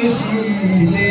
정신에